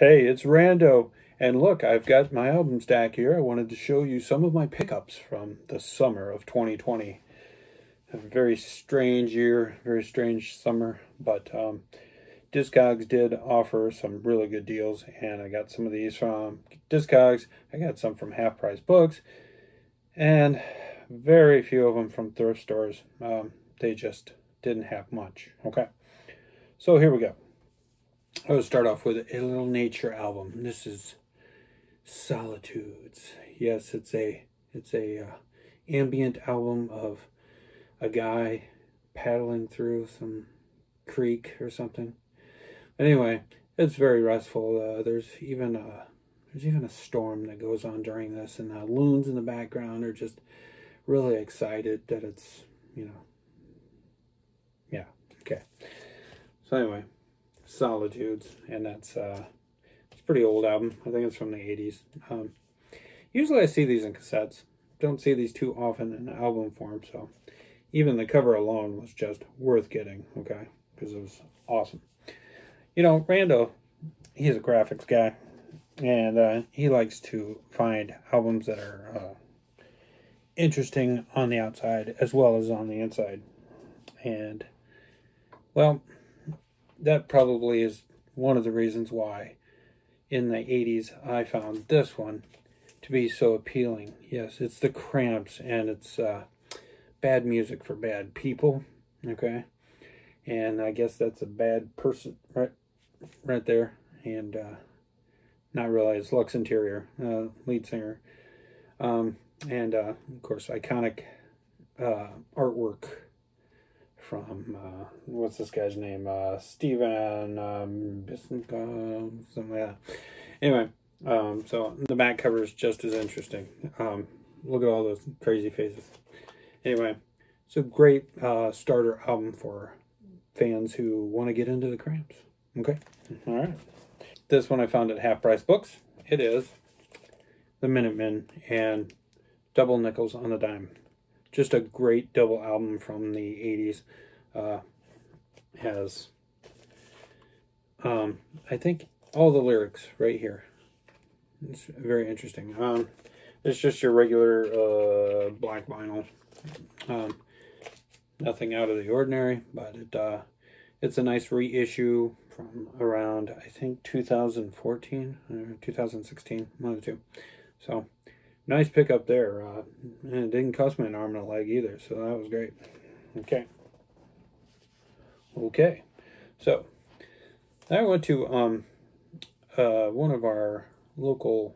Hey, it's Rando. And look, I've got my album stack here. I wanted to show you some of my pickups from the summer of 2020. A very strange year, very strange summer, but um, Discogs did offer some really good deals, and I got some of these from Discogs. I got some from Half Price Books, and very few of them from thrift stores. Um, they just didn't have much. Okay, so here we go. I will start off with a little nature album. This is Solitudes. Yes, it's a it's a uh, ambient album of a guy paddling through some creek or something. Anyway, it's very restful. Uh, there's even a there's even a storm that goes on during this, and the loons in the background are just really excited that it's you know yeah okay. So anyway, Solitudes, and that's uh, it's pretty old album. I think it's from the '80s. Um, usually, I see these in cassettes. Don't see these too often in album form, so even the cover alone was just worth getting. Okay, because it was awesome. You know, Rando, he's a graphics guy, and uh, he likes to find albums that are uh, interesting on the outside as well as on the inside, and well that probably is one of the reasons why in the 80s I found this one to be so appealing. Yes, it's the Cramps and it's uh, bad music for bad people. Okay, and I guess that's a bad person right, right there. And uh, not really, it's Lux Interior, uh, lead singer, um, and uh, of course iconic uh, artwork from uh, what's this guy's name? Uh, Steven um, something like that. Anyway, um, so the back cover is just as interesting. Um, look at all those crazy faces. Anyway, it's a great uh, starter album for fans who want to get into the Cramps. Okay, all right. This one I found at Half Price Books. It is the Minutemen and Double Nickels on the Dime just a great double album from the 80s. Uh, has, um, I think, all the lyrics right here. It's very interesting. Um, it's just your regular uh, black vinyl. Um, nothing out of the ordinary, but it uh, it's a nice reissue from around, I think, 2014 or 2016, one of the two. So, nice pickup there. Uh, and it didn't cost me an arm and a leg either, so that was great. Okay. Okay. So, I went to um, uh, one of our local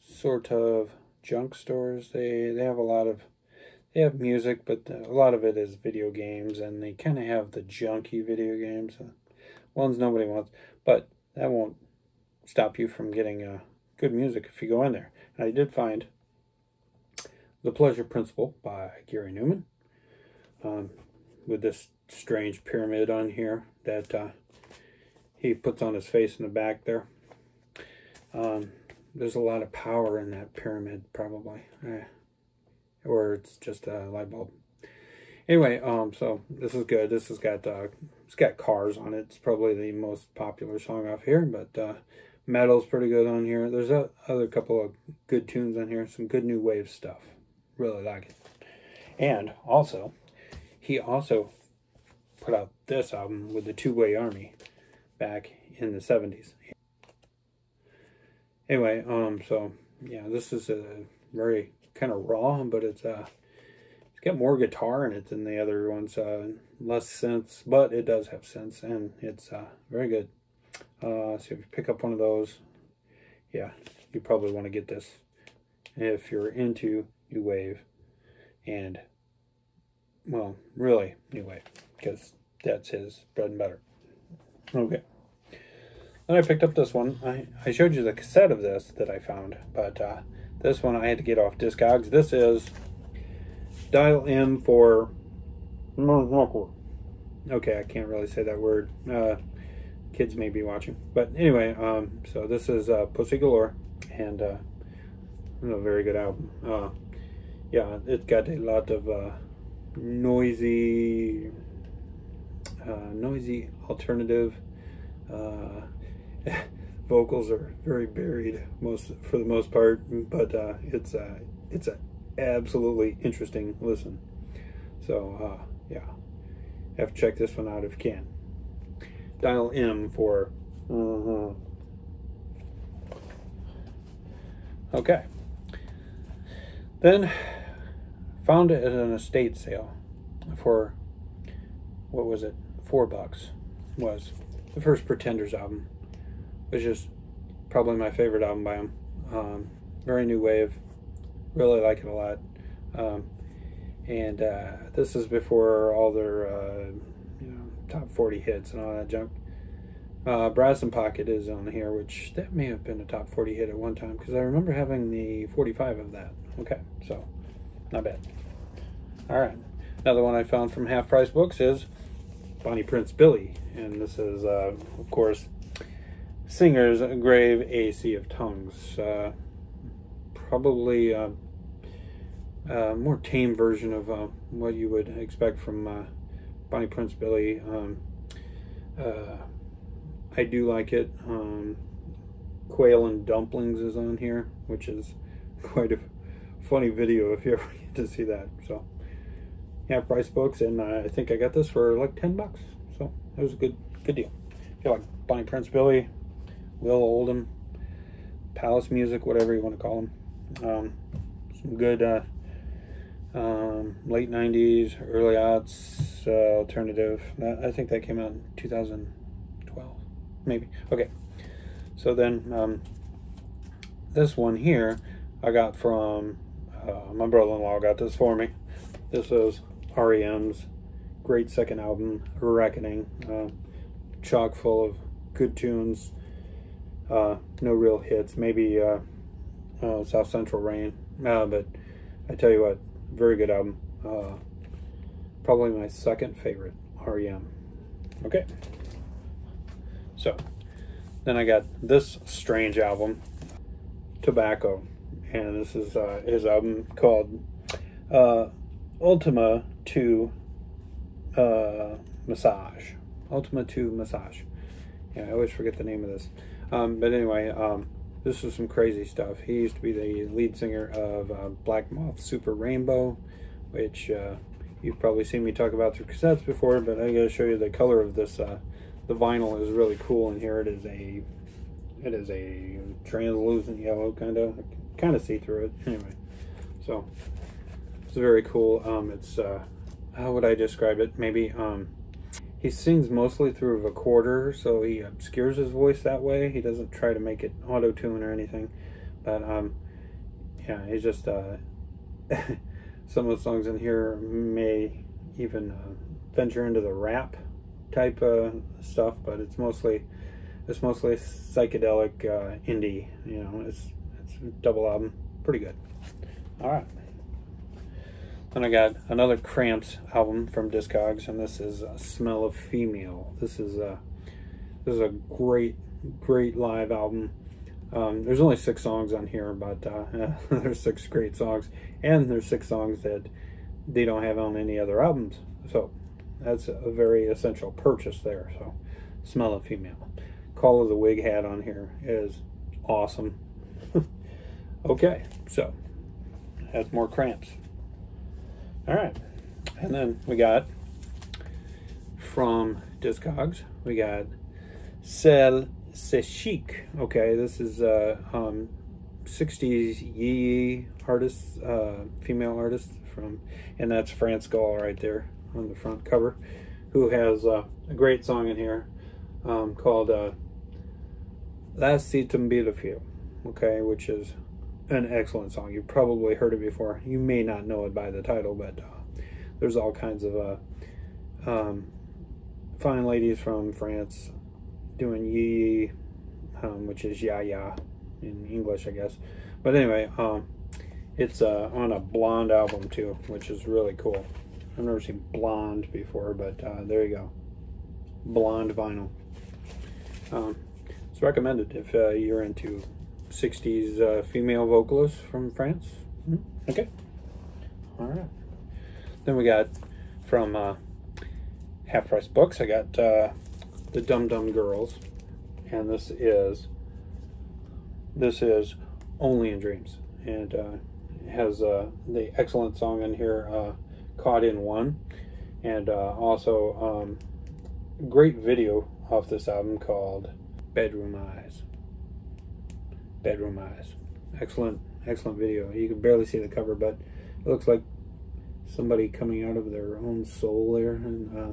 sort of junk stores. They they have a lot of they have music, but a lot of it is video games, and they kind of have the junky video games, uh, ones nobody wants. But that won't stop you from getting uh, good music if you go in there. I did find The Pleasure Principle by Gary Numan um, with this strange pyramid on here that uh, he puts on his face in the back there. Um, there's a lot of power in that pyramid, probably. Eh. Or it's just a light bulb. Anyway, um, so this is good. This has got uh, it's got cars on it. It's probably the most popular song off here, but uh, Metal's pretty good on here. There's a other couple of good tunes on here. Some good new wave stuff. Really like it. And also, he also put out this album with the Tubeway Army back in the 70s. Anyway, um, so yeah, this is a very kind of raw, but it's uh, it's got more guitar in it than the other ones. Uh, less synths, but it does have synths, and it's uh, very good. Uh, so if you pick up one of those, yeah, you probably want to get this if you're into New Wave and, well, really New Wave, because that's his bread and butter. Okay. Then I picked up this one. I, I showed you the cassette of this that I found, but uh, this one I had to get off Discogs. This is Dial M for... Okay, I can't really say that word. Uh, kids may be watching. But anyway, um, so this is uh, Pussy Galore, and uh, a very good album. Uh, yeah, it got a lot of uh, noisy, uh, noisy alternative. Uh, vocals are very buried most for the most part, but uh, it's it's a absolutely interesting listen. So yeah, have to check this one out if you can. Dial M for. Uh-huh. Okay. Then found it at an estate sale for what was it? Four bucks was the first Pretenders album. Which is probably my favorite album by them. Um, very new wave. Really like it a lot. Um, and uh, this is before all their uh, top 40 hits and all that junk. Uh, Brass in Pocket is on here, which that may have been a top 40 hit at one time because I remember having the 45 of that. Okay, so not bad. All right, another one I found from Half Price Books is Bonnie Prince Billy, and this is, uh, of course, Singer's Grave A Sea of Tongues. Uh, probably a, a, more tame version of uh, what you would expect from uh, Bonnie Prince Billy. Um, uh, I do like it. Um, Quail and Dumplings is on here, which is quite a funny video if you ever get to see that. So, yeah, price books, and I think I got this for like 10 bucks. So, it was a good good deal. If you like Bonnie Prince Billy, Will Oldham, Palace Music, whatever you want to call them. Um, some good uh, um, late 90s, early aughts uh, alternative. I think that came out in 2012, maybe. Okay. So then um, this one here I got from uh, my brother-in-law got this for me. This is REM's great second album, Reckoning. Uh, chock full of good tunes. Uh, no real hits. Maybe uh, uh, South Central Rain. But I tell you what, very good album. Probably my second favorite REM. Okay. So then I got this strange album, Tobacco, and this is uh, his album called uh, Ultima 2 uh, Massage. Ultima 2 Massage. Yeah, I always forget the name of this. Um, but anyway, um, this is some crazy stuff. He used to be the lead singer of uh, Black Moth Super Rainbow, which uh, you've probably seen me talk about through cassettes before, but I gotta show you the color of this uh, the vinyl is really cool and here. It is a it is a translucent yellow kind of kind of see through it. Anyway so it's very cool. Um it's uh how would i describe it? Maybe um he sings mostly through a recorder so he obscures his voice that way. He doesn't try to make it auto tune or anything. But um yeah he's just uh some of the songs in here may even uh, venture into the rap type of stuff, but it's mostly it's mostly psychedelic uh, indie. You know, it's it's double album, pretty good. All right. Then I got another Cramps album from Discogs, and this is uh, "Smell of Female." This is a uh, this is a great great live album. Um, there's only six songs on here, but uh, there's six great songs, and there's six songs that they don't have on any other albums. So that's a very essential purchase there. So, smell of female. Call of the wig hat on here is awesome. okay, so has more cramps. All right, and then we got from Discogs, we got Celle C'est Chic. Okay, this is uh, um, 60s yee artist, uh, female artist from, and that's France Gall right there on the front cover, who has uh, a great song in here um, called uh, Last See Beautiful, okay, which is an excellent song. You've probably heard it before. You may not know it by the title, but uh, there's all kinds of uh, um, fine ladies from France doing yee, um, which is ya ya in English, I guess. But anyway, um, it's uh, on a blonde album too, which is really cool. I've never seen blonde before, but uh, there you go. Blonde vinyl. Um, it's recommended if uh, you're into 60s uh, female vocalists from France. Mm -hmm. Okay. All right. Then we got from uh, Half Price Books, I got uh, The Dum Dum Girls. And this is this is Only in Dreams. And uh, has uh, the excellent song in here, uh, Caught in One. And uh, also, um, great video off this album called Bedroom Eyes. Bedroom Eyes. Excellent, excellent video. You can barely see the cover, but it looks like somebody coming out of their own soul there. And uh,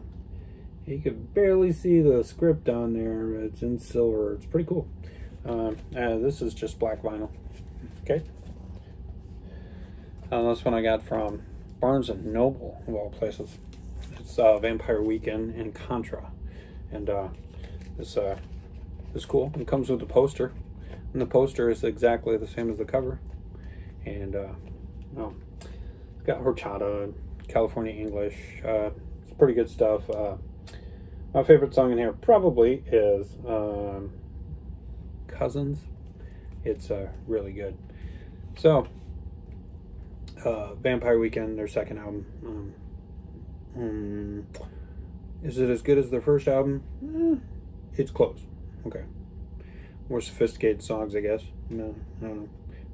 you can barely see the script on there. It's in silver. It's pretty cool. Um, uh, this is just black vinyl. Okay. Uh, this one I got from Barnes and Noble, of all places. It's uh, Vampire Weekend in Contra. And uh, this, uh, is cool. It comes with a poster. And the poster is exactly the same as the cover. And, uh, well, it's got horchata, California English. Uh, it's pretty good stuff. Uh, my favorite song in here probably is um, Cousins. It's uh, really good. So, uh, Vampire Weekend, their second album. Um, um, is it as good as their first album? Eh, it's close. Okay. More sophisticated songs, I guess. No, I don't know.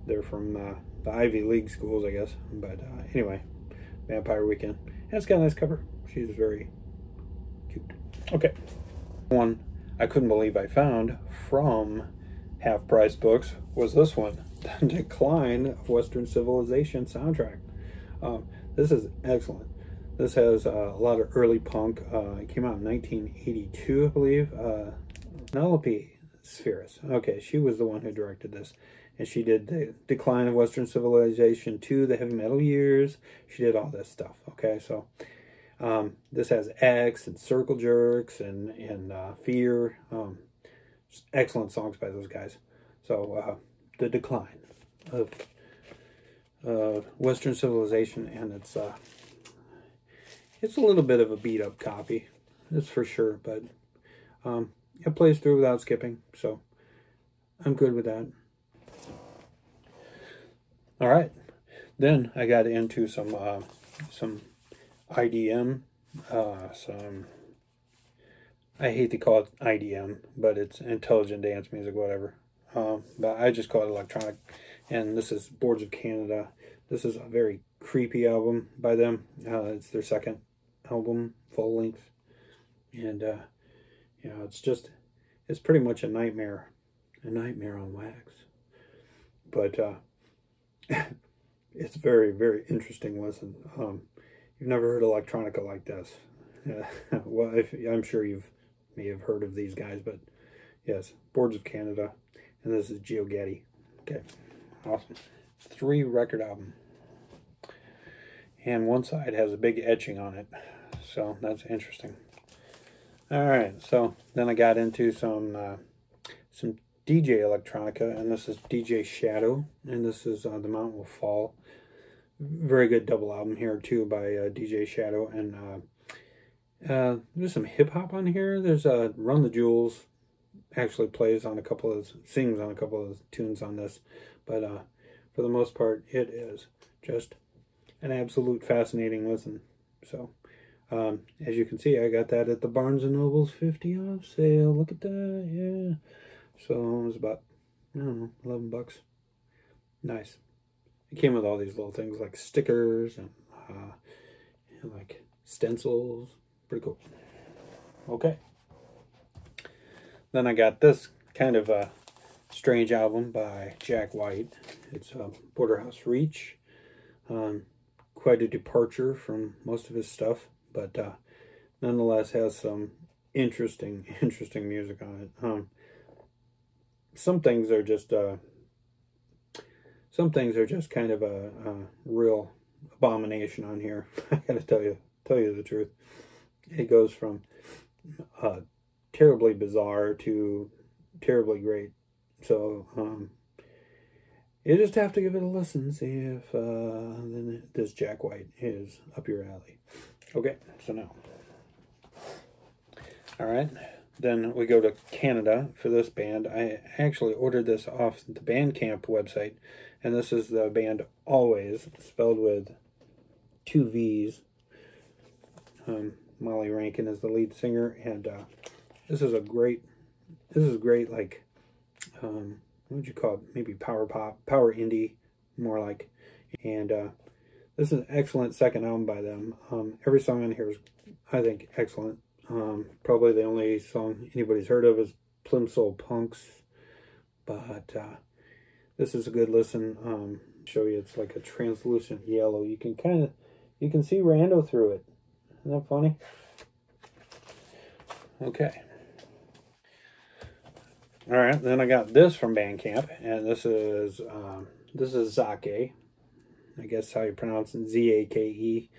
They're from uh, the Ivy League schools, I guess. But uh, anyway, Vampire Weekend. And it's got a nice cover. She's very cute. Okay. One I couldn't believe I found from Half Price Books was this one The Decline of Western Civilization soundtrack. Um, this is excellent. This has uh, a lot of early punk. Uh, it came out in 1982, I believe. Uh, Penelope Spheeris. Okay, she was the one who directed this. And she did the Decline of Western Civilization 2, the Heavy Metal Years. She did all this stuff. Okay, so um, this has X and Circle Jerks and, and uh, Fear. Um, excellent songs by those guys. So, uh, the decline of uh, Western civilization, and it's uh, it's a little bit of a beat up copy, that's for sure. But um, it plays through without skipping, so I'm good with that. All right, then I got into some uh, some IDM, uh, some I hate to call it IDM, but it's intelligent dance music, whatever. Um, but I just call it electronic. And this is Boards of Canada. This is a very creepy album by them. Uh, it's their second album, full length. And, uh, you know, it's just, it's pretty much a nightmare. A nightmare on wax. But, uh, it's very, very interesting listen. Um, you've never heard electronica like this. well, if, I'm sure you've may have heard of these guys, but yes, Boards of Canada, and this is Geogaddi. Okay, awesome. Three record album, and one side has a big etching on it, so that's interesting. All right, so then I got into some uh, some DJ electronica, and this is DJ Shadow, and this is uh, The Mountain Will Fall. Very good double album here too by uh, DJ Shadow, and uh, there's some hip hop on here. There's a uh, Run the Jewels actually plays on a couple of sings on a couple of tunes on this, but uh, for the most part, it is just an absolute fascinating listen. So, um, as you can see, I got that at the Barnes and Noble's 50 off sale. Look at that, yeah. So it was about I don't know, 11 bucks. Nice. It came with all these little things like stickers and, uh, and like stencils Pretty cool. Okay. Then I got this kind of a strange album by Jack White. It's a Boarding House Reach. Um, quite a departure from most of his stuff, but uh, nonetheless has some interesting, interesting music on it. Um, some things are just, uh, some things are just kind of a, a real abomination on here. I gotta tell you, tell you the truth it goes from uh, terribly bizarre to terribly great. So um, you just have to give it a listen, see if uh, this Jack White is up your alley. Okay, so now, all right. Then we go to Canada for this band. I actually ordered this off the Bandcamp website, and this is the band Alvvays, spelled with two V's. Um, Molly Rankin is the lead singer, and uh, this is a great, this is great like um, what would you call it? Maybe power pop, power indie, more like. And uh, this is an excellent second album by them. Um, every song on here is, I think, excellent. Um, probably the only song anybody's heard of is Plimsoll Punks, but uh, this is a good listen. Um, show you it's like a translucent yellow. You can kind of, you can see Rando through it. Isn't that funny? Okay. All right, then I got this from Bandcamp, and this is um, this is Zake. I guess how you pronounce it, Z-A-K-E,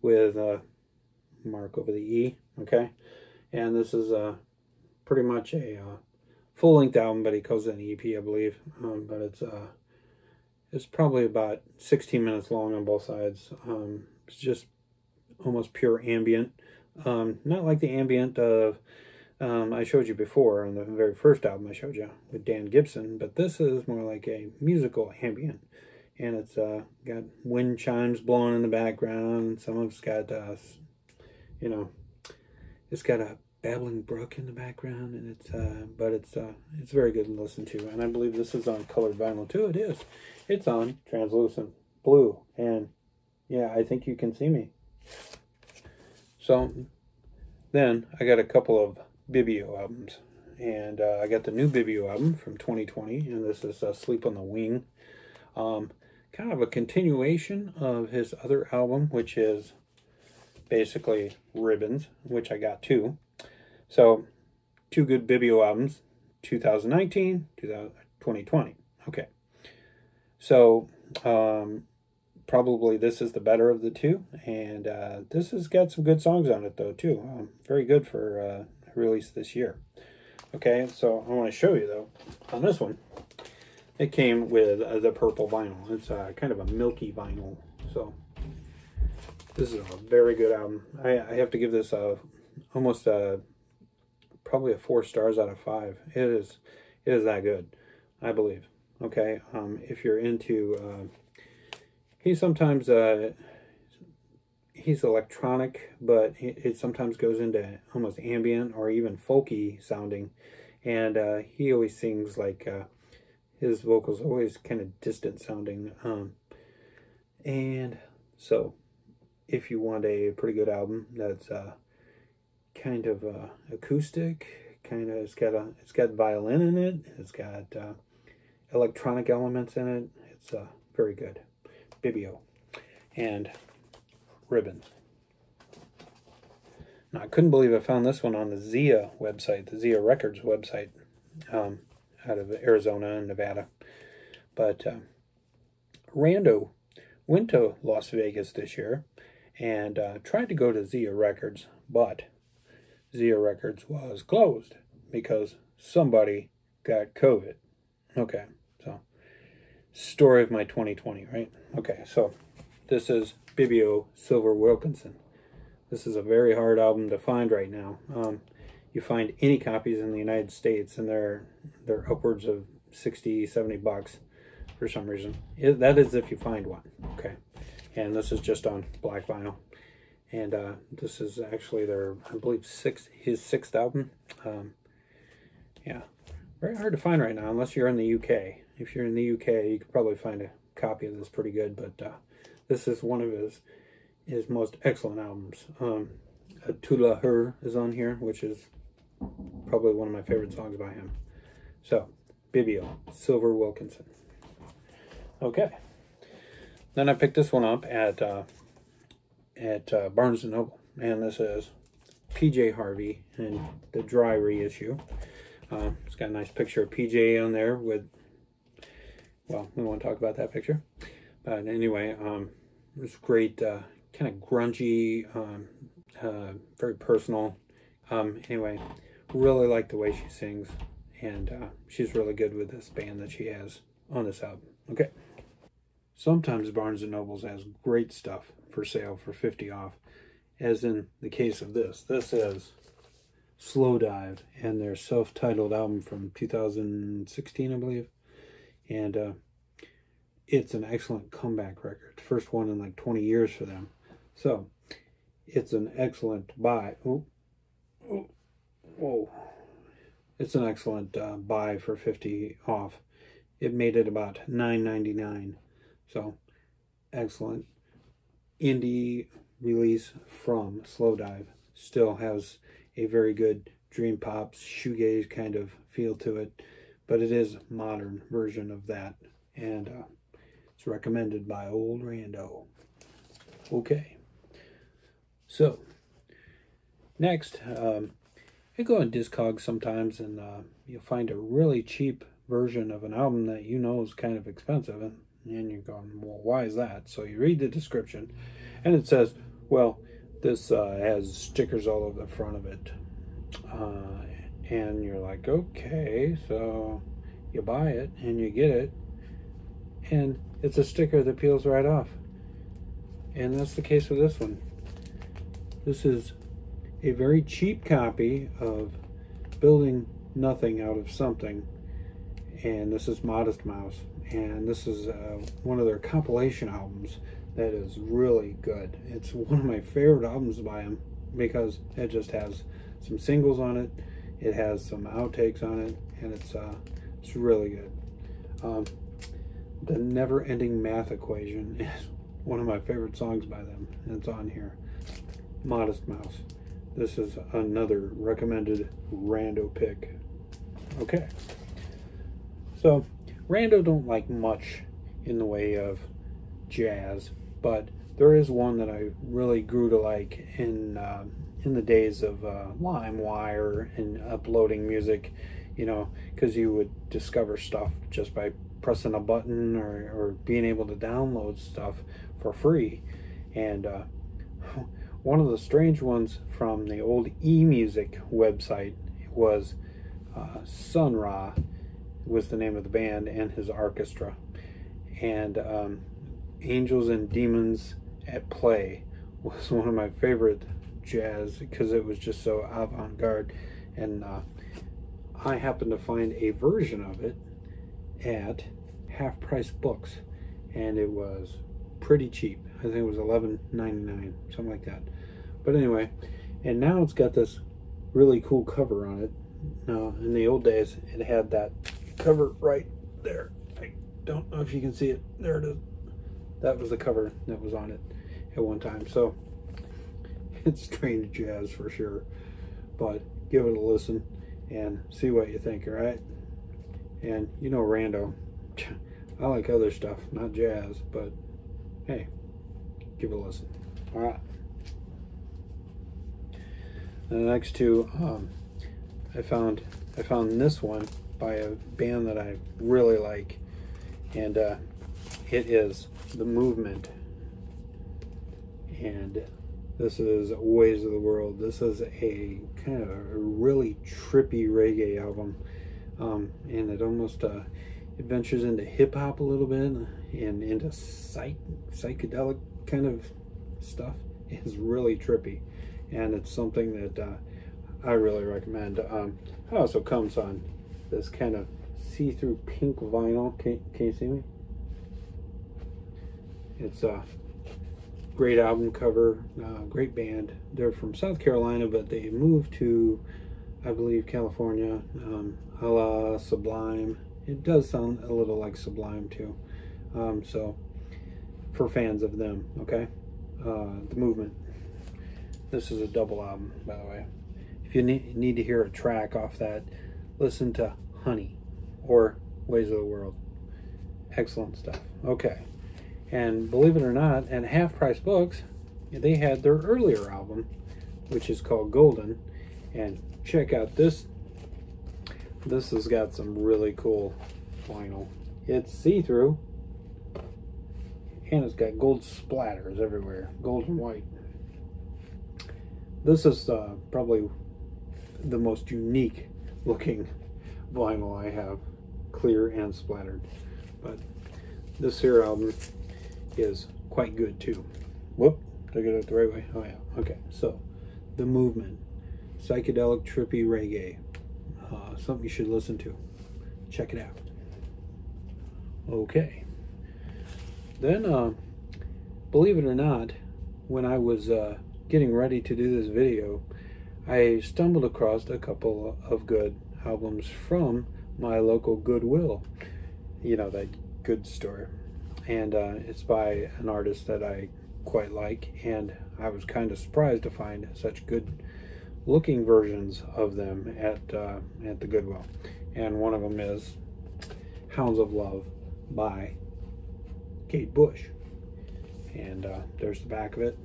with a mark over the E, okay? And this is uh, pretty much a uh, full-length album, but he calls it an EP, I believe. Um, but it's uh, it's probably about 16 minutes long on both sides. Um, it's just almost pure ambient. Um, not like the ambient of um, I showed you before on the very first album I showed you with Dan Gibson, but this is more like a musical ambient. And it's uh, got wind chimes blowing in the background. Some of it's got, uh, you know, it's got a babbling brook in the background, and it's uh, but it's uh, it's very good to listen to. And I believe this is on colored vinyl too. It is. It's on translucent blue, and yeah, I think you can see me. So then I got a couple of Bibio albums. And uh, I got the new Bibio album from 2020, and this is uh, Sleep on the Wing. Um, kind of a continuation of his other album, which is basically Ribbons, which I got two. So, two good Bibio albums, 2019, 2020. Okay. So, um, probably this is the better of the two, and uh, this has got some good songs on it, though, too. Um, very good for uh, released this year. Okay, so I want to show you though, on this one, it came with uh, the purple vinyl. It's uh, kind of a milky vinyl, so this is a very good album. I, I have to give this a almost a probably a four stars out of five. It is it is that good, I believe. Okay, um, if you're into, uh, he sometimes uh, he's electronic, but it, sometimes goes into almost ambient or even folky sounding. And uh, he always sings like uh, his vocals always kind of distant sounding. Um, and so, if you want a pretty good album that's uh, kind of uh, acoustic, kind of it's got a it's got violin in it, it's got uh, electronic elements in it. It's uh, very good, Bibio, and ribbons. Now, I couldn't believe I found this one on the Zia website, the Zia Records website, um, out of Arizona and Nevada. But uh, Rando went to Las Vegas this year and uh, tried to go to Zia Records, but Zia Records was closed because somebody got COVID. Okay, so story of my 2020, right? Okay, so this is Bibio Silver Wilkinson. This is a very hard album to find right now. Um, you find any copies in the United States and they're they're upwards of 60 70 bucks for some reason it, that is if you find one okay and this is just on black vinyl and uh, this is actually their I believe sixth his sixth album um, yeah very hard to find right now unless you're in the UK if you're in the UK you could probably find a copy of this pretty good but uh, this is one of his his most excellent albums. Um, À tout à l'heure is on here, which is probably one of my favorite songs by him. So, Bibio, Silver Wilkinson. Okay. Then I picked this one up at uh, at uh, Barnes & Noble. And this is PJ Harvey and the dry reissue. Um, it's got a nice picture of PJ on there with, well, we won't talk about that picture. But anyway, um, it's great, uh, kind of grungy, um, uh, very personal. Um, anyway, really like the way she sings, and uh, she's really good with this band that she has on this album. Okay. Sometimes Barnes and Nobles has great stuff for sale for 50 off, as in the case of this. This is Slowdive and their self-titled album from 2016, I believe. And uh, it's an excellent comeback record. First one in like 20 years for them. So, it's an excellent buy. Oh, oh, It's an excellent uh, buy for 50 off. it made it about $9.99. So excellent. Indie release from Slowdive. still has a very good dream pops, shoegaze kind of feel to it, but it is a modern version of that, and uh, it's recommended by old Rando. Okay, so next, um, you go on Discogs sometimes, and uh, you'll find a really cheap version of an album that you know is kind of expensive, and, and you're going, well, why is that? So you read the description, and it says, well, this uh, has stickers all over the front of it. And you're like, okay, so you buy it and you get it, and it's a sticker that peels right off. And that's the case with this one. This is a very cheap copy of Building Nothing Out of Something. And this is Modest Mouse. And this is uh, one of their compilation albums that is really good. It's one of my favorite albums by them because it just has some singles on it. It has some outtakes on it, and it's uh, it's really good. Um, the Never Ending Math Equation is one of my favorite songs by them, and it's on here. Modest Mouse. This is another recommended rando pick. Okay. So, rando don't like much in the way of jazz, but there is one that I really grew to like in uh, in the days of uh, LimeWire and uploading music, you know, because you would discover stuff just by pressing a button or, or being able to download stuff for free. And uh, one of the strange ones from the old eMusic website was uh, Sun Ra was the name of the band and his orchestra. And um, Angels and Demons at Play was one of my favorite jazz because it was just so avant-garde. And uh, I happened to find a version of it at half price books and it was pretty cheap. I think it was $11.99 something like that. But anyway and now it's got this really cool cover on it. Now in the old days it had that cover right there. I don't know if you can see it. There it is. That was the cover that was on it at one time. So it's strange jazz for sure. But give it a listen and see what you think, all right? And you know Rando, I like other stuff, not jazz, but hey, give it a listen. All right. the next two, um, I found I found this one by a band that I really like, and uh, it is The Movement. And this is Ways of the World. This is a kind of a really trippy reggae album. Um, and it almost uh, ventures into hip hop a little bit and into psych psychedelic kind of stuff. It's really trippy. And it's something that uh, I really recommend. Um, it also comes on this kind of see-through pink vinyl. Can, can you see me? It's uh, great album cover, uh, great band. They're from South Carolina, but they moved to, I believe, California, um, a la Sublime. It does sound a little like Sublime too. Um, so, for fans of them, okay? Uh, the Movement. This is a double album, by the way. If you need, need to hear a track off that, listen to Honey or Ways of the World. Excellent stuff. Okay. And believe it or not, at Half Price Books, they had their earlier album, which is called Golden. And check out this. This has got some really cool vinyl. It's see-through. And it's got gold splatters everywhere. Gold and white. This is uh, probably the most unique looking vinyl I have. Clear and splattered. But this here album is quite good too. Whoop, did I get it the right way? Oh yeah, okay. So, The Movement, psychedelic trippy reggae, uh, something you should listen to. Check it out. Okay. Then, uh, believe it or not, when I was uh, getting ready to do this video, I stumbled across a couple of good albums from my local Goodwill. you know, that good store. And uh, it's by an artist that I quite like, and I was kind of surprised to find such good looking versions of them at uh, at the Goodwill. And one of them is Hounds of Love by Kate Bush. And uh, there's the back of it.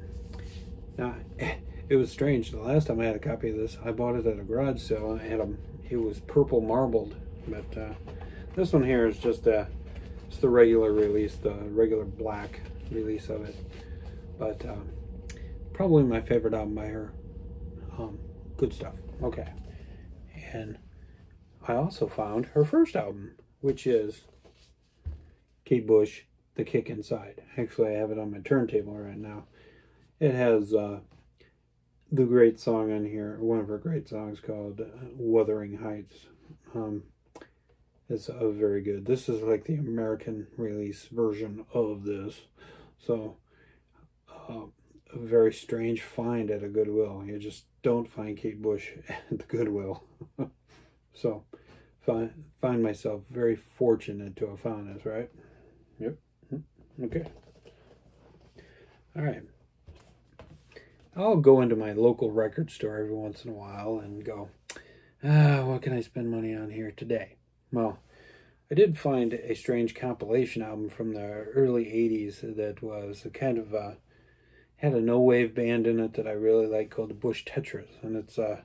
Now, it was strange. The last time I had a copy of this, I bought it at a garage sale and had it was purple marbled. But uh, this one here is just a, it's the regular release, the regular black release of it. But um, probably my favorite album by her. Um, good stuff. Okay. And I also found her first album, which is Kate Bush, The Kick Inside. Actually, I have it on my turntable right now. It has uh, the great song on here, one of her great songs called uh, Wuthering Heights. Um, it's a very good. This is like the American release version of this. So, uh, a very strange find at a Goodwill. You just don't find Kate Bush at the Goodwill. so, find, find myself very fortunate to have found this, right? Yep. Hmm. Okay. All right. I'll go into my local record store every once in a while and go, ah, what can I spend money on here today? Well, I did find a strange compilation album from the early 80s that was a kind of uh, had a no wave band in it that I really like called the Bush Tetras, and it's uh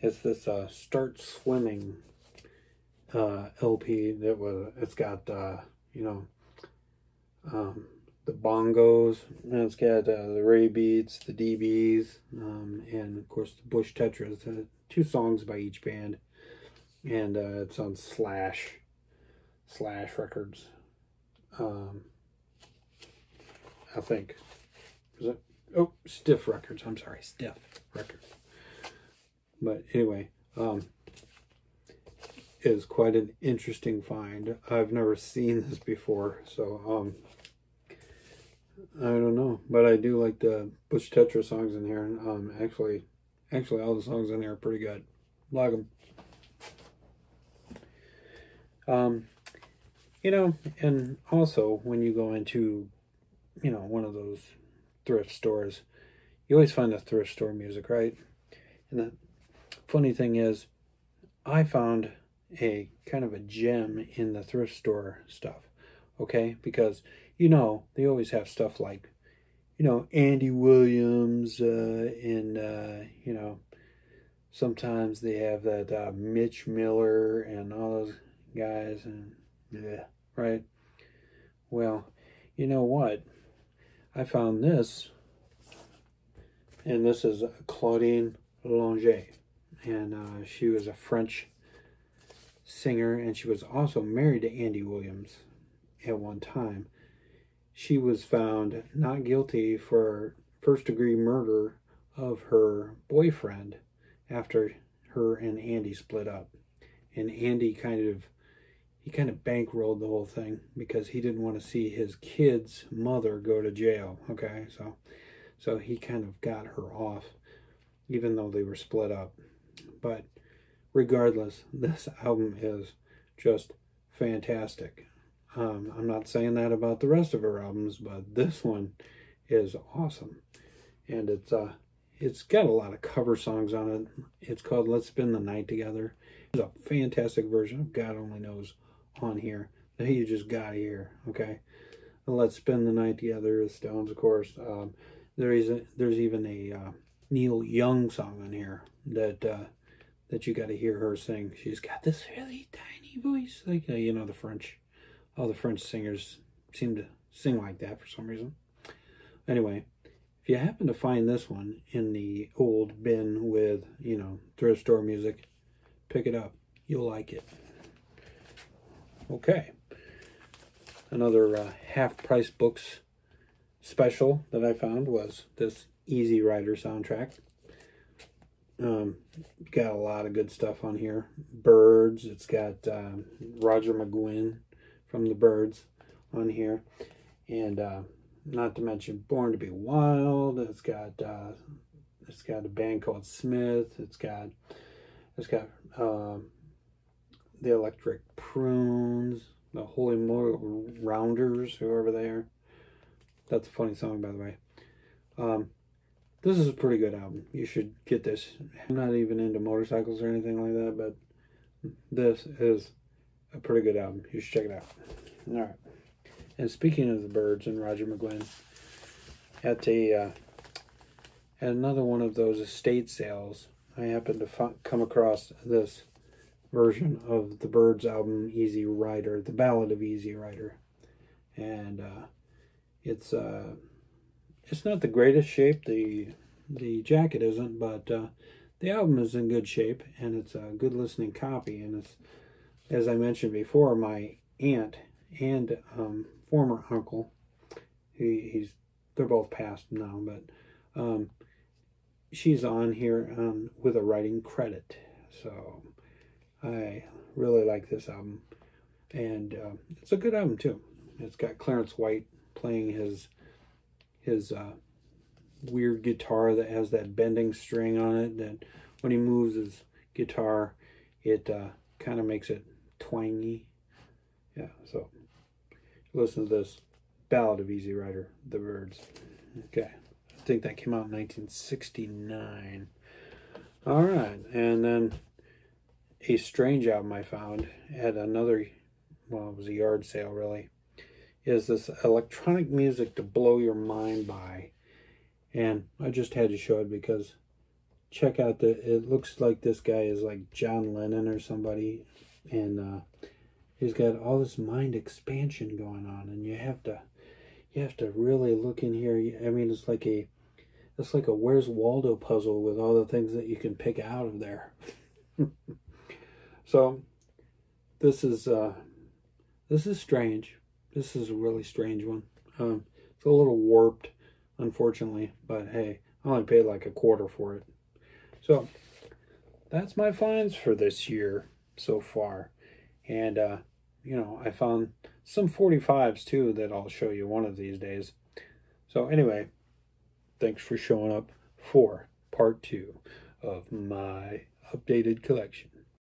it's this uh, Start Swimming uh, LP that was it's got uh, you know um, the bongos, and it's got uh, the Raybeats, the DBs, um, and of course the Bush Tetras. Uh, two songs by each band, and uh, it's on Slash Slash Records. Um, I think is it? Oh, Stiff Records. I'm sorry, Stiff Records. But anyway, um, is quite an interesting find. I've never seen this before, so um, I don't know, but I do like the Bush Tetra songs in here. Um, actually, actually, all the songs in there are pretty good. Like them. Um, you know, and also when you go into, you know, one of those thrift stores, you always find the thrift store music, right? And the funny thing is, I found a kind of a gem in the thrift store stuff, okay? Because you know, they always have stuff like, you know, Andy Williams, uh, and, uh, you know, sometimes they have that uh, Mitch Miller and all those guys, and yeah, right? Well, you know what? I found this, and this is Claudine Longet, and uh, she was a French singer, and she was also married to Andy Williams at one time she was found not guilty for first degree murder of her boyfriend after her and Andy split up. And Andy kind of he kind of bankrolled the whole thing because he didn't want to see his kid's mother go to jail. Okay, so so he kind of got her off, even though they were split up. But regardless, this album is just fantastic. Um, I'm not saying that about the rest of her albums, but this one is awesome, and it's uh, it's got a lot of cover songs on it. It's called "Let's Spend the Night Together." It's a fantastic version of God Only Knows on here that you just got here. Okay, "Let's Spend the Night Together" Stones, of course. Um, there is a, there's even a uh, Neil Young song on here that uh, that you got to hear her sing. She's got this really tiny voice, like uh, you know the French all the French singers seem to sing like that for some reason. Anyway, if you happen to find this one in the old bin with, you know, thrift store music, pick it up. You'll like it. Okay. Another uh, half price books special that I found was this Easy Rider soundtrack. Um, got a lot of good stuff on here. Byrds. It's got um, Roger McGuinn from the Byrds on here. And uh, not to mention Born to Be Wild. It's got uh, it's got a band called Smith. It's got it's got uh, the Electric Prunes. the Holy Modal Rounders, whoever they are. That's a funny song, by the way. Um, this is a pretty good album. You should get this. I'm not even into motorcycles or anything like that, but this is a pretty good album. You should check it out. All right. And speaking of the Byrds and Roger McGuinn, at a uh, at another one of those estate sales, I happened to come across this version of the Byrds album Easy Rider, the Ballad of Easy Rider, and uh, it's uh, it's not the greatest shape. The the jacket isn't, but uh, the album is in good shape, and it's a good listening copy. And it's as I mentioned before, my aunt and um, former uncle, he, he's they're both passed now, but um, she's on here um, with a writing credit. So I really like this album, and uh, it's a good album too. It's got Clarence White playing his his uh, weird guitar that has that bending string on it. That when he moves his guitar, it uh, kind of makes it twangy. Yeah, so listen to this Ballad of Easy Rider, The Byrds. Okay, I think that came out in 1969. All right, and then a strange album I found at another, well, it was a yard sale really, is this electronic music to blow your mind by. And I just had to show it because check out the, it looks like this guy is like John Lennon or somebody. And uh, he's got all this mind expansion going on. And you have to, you have to really look in here. I mean, it's like a, it's like a Where's Waldo puzzle with all the things that you can pick out of there. So this is uh, this is strange. This is a really strange one. Um, it's a little warped, unfortunately, but hey, I only paid like a quarter for it. So that's my finds for this year so far. And, uh, you know, I found some 45s too that I'll show you one of these days. So anyway, thanks for showing up for part two of my updated collection.